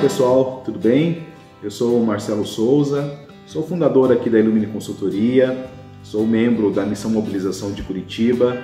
pessoal, tudo bem? Eu sou o Marcelo Souza, sou fundador aqui da Ilumine Consultoria, sou membro da Missão Mobilização de Curitiba,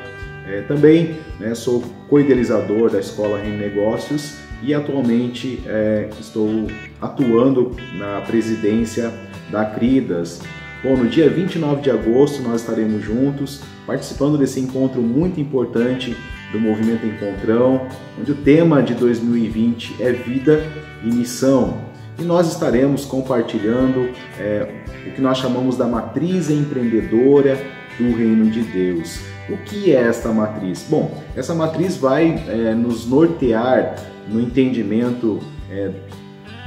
é, também né, sou co-idealizador da Escola Reino Negócios e atualmente é, estou atuando na presidência da Cridas. Bom, no dia 29 de agosto nós estaremos juntos participando desse encontro muito importante do Movimento Encontrão, onde o tema de 2020 é vida e missão. E nós estaremos compartilhando é, o que nós chamamos da matriz empreendedora do Reino de Deus. O que é esta matriz? Bom, essa matriz vai é, nos nortear no entendimento é,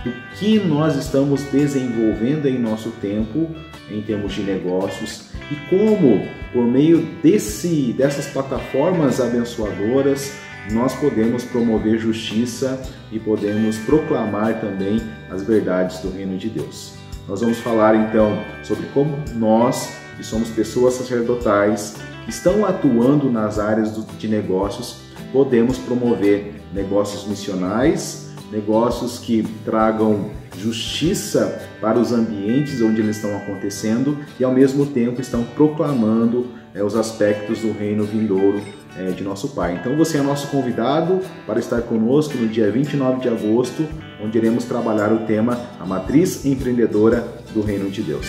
do que nós estamos desenvolvendo em nosso tempo em termos de negócios e como, por meio desse, dessas plataformas abençoadoras, nós podemos promover justiça e podemos proclamar também as verdades do reino de Deus. Nós vamos falar então sobre como nós, que somos pessoas sacerdotais, que estão atuando nas áreas de negócios, podemos promover negócios missionais, negócios que tragam justiça para os ambientes onde eles estão acontecendo e ao mesmo tempo estão proclamando é, os aspectos do reino vindouro é, de nosso Pai. Então você é nosso convidado para estar conosco no dia 29 de agosto, onde iremos trabalhar o tema A Matriz Empreendedora do Reino de Deus.